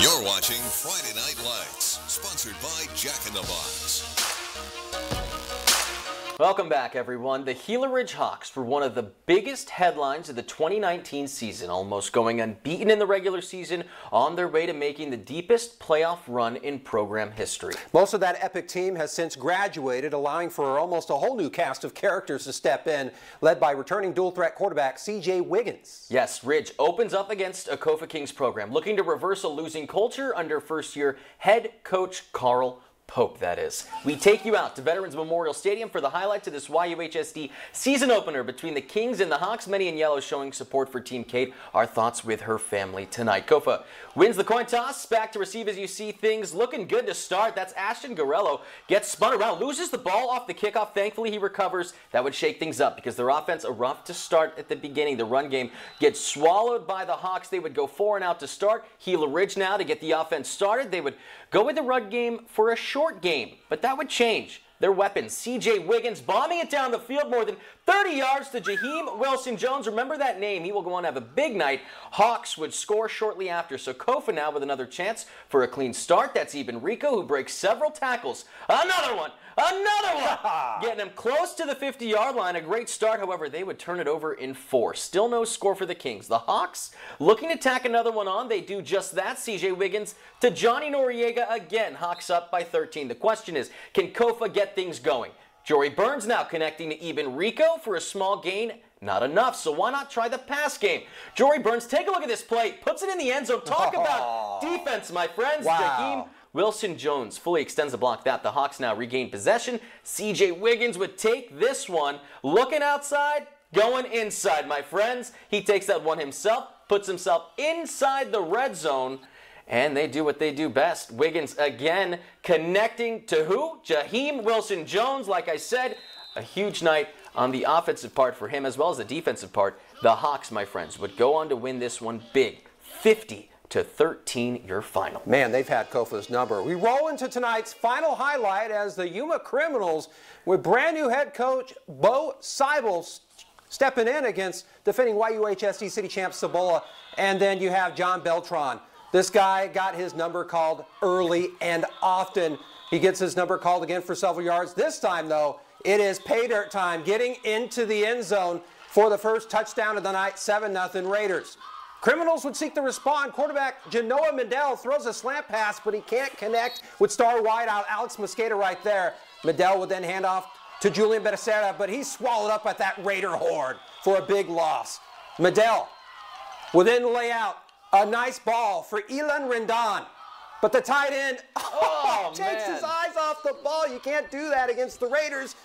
You're watching Friday Night Lights, sponsored by Jack in the Box. Welcome back, everyone. The Gila Ridge Hawks were one of the biggest headlines of the 2019 season, almost going unbeaten in the regular season, on their way to making the deepest playoff run in program history. Most of that epic team has since graduated, allowing for almost a whole new cast of characters to step in, led by returning dual threat quarterback C.J. Wiggins. Yes, Ridge opens up against a Kofa Kings program, looking to reverse a losing culture under first year head coach Carl Pope, that is. We take you out to Veterans Memorial Stadium for the highlights of this YUHSD season opener between the Kings and the Hawks. Many in yellow showing support for Team Kate. Our thoughts with her family tonight. Kofa wins the coin toss, back to receive as you see things looking good to start. That's Ashton Garello. Gets spun around, loses the ball off the kickoff. Thankfully, he recovers. That would shake things up because their offense, a rough to start at the beginning. The run game gets swallowed by the Hawks. They would go four and out to start. Gila Ridge now to get the offense started. They would go with the run game for a short game, but that would change. Their weapons, CJ Wiggins bombing it down the field more than 30 yards to Jaheim Wilson Jones. Remember that name. He will go on to have a big night. Hawks would score shortly after. So Kofa now with another chance for a clean start. That's Eben Rico who breaks several tackles. Another one. Another! Getting them close to the 50 yard line. A great start, however, they would turn it over in four. Still no score for the Kings. The Hawks looking to tack another one on. They do just that. CJ Wiggins to Johnny Noriega again. Hawks up by 13. The question is can Kofa get things going? Jory Burns now connecting to Eben Rico for a small gain. Not enough, so why not try the pass game? Jory Burns, take a look at this play. Puts it in the end zone. Talk about defense, my friends. Wow. Wilson Jones fully extends the block that. The Hawks now regain possession. CJ Wiggins would take this one. Looking outside, going inside, my friends. He takes that one himself, puts himself inside the red zone, and they do what they do best. Wiggins again connecting to who? Jaheim Wilson Jones. Like I said, a huge night on the offensive part for him as well as the defensive part. The Hawks, my friends, would go on to win this one big 50 to 13 your final. Man, they've had Kofa's number. We roll into tonight's final highlight as the Yuma Criminals with brand new head coach Bo Seibel stepping in against defending YUHSD City champ Cibola. And then you have John Beltran. This guy got his number called early and often. He gets his number called again for several yards. This time, though, it is pay dirt time, getting into the end zone for the first touchdown of the night, 7-0 Raiders. Criminals would seek to respond. Quarterback Genoa Medell throws a slant pass, but he can't connect with star wideout Alex Mosqueda right there. Medell would then hand off to Julian Becerra, but he's swallowed up at that Raider horde for a big loss. Medell will then lay out a nice ball for Elan Rendon. But the tight end Oh, takes man. his eyes off the ball. You can't do that against the Raiders.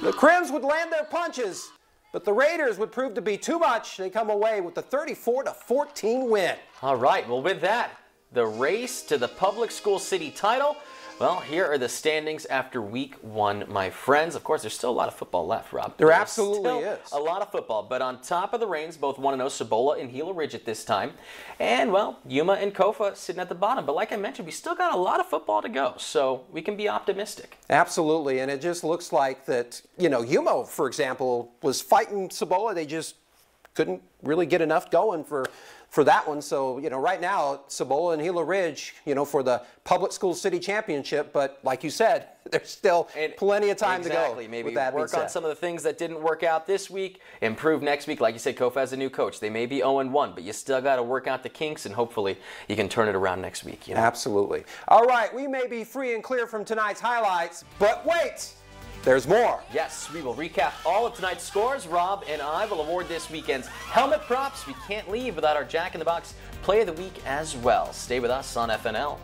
The Crims would land their punches, but the Raiders would prove to be too much. They come away with the 34 to 14 win. All right, well, with that, the race to the public school city title. Well, here are the standings after week one, my friends. Of course, there's still a lot of football left, Rob. There There's absolutely still is. A lot of football, but on top of the reins, both 1 0 Cibola and Gila Ridge at this time. And, well, Yuma and Kofa sitting at the bottom. But like I mentioned, we still got a lot of football to go, so we can be optimistic. Absolutely, and it just looks like that, you know, Yuma, for example, was fighting Cibola. They just couldn't really get enough going for, for that one. So, you know, right now, Cibola and Gila Ridge, you know, for the public school city championship. But like you said, there's still And plenty of time exactly. to go. Maybe with that work on some of the things that didn't work out this week, improve next week. Like you said, Kofa has a new coach. They may be 0 1, but you still got to work out the kinks, and hopefully you can turn it around next week. You know? Absolutely. All right, we may be free and clear from tonight's highlights, but wait, there's more. Yes, we will recap all of tonight's scores. Rob and I will award this weekend's helmet props. We can't leave without our Jack in the Box Play of the Week as well. Stay with us on FNL.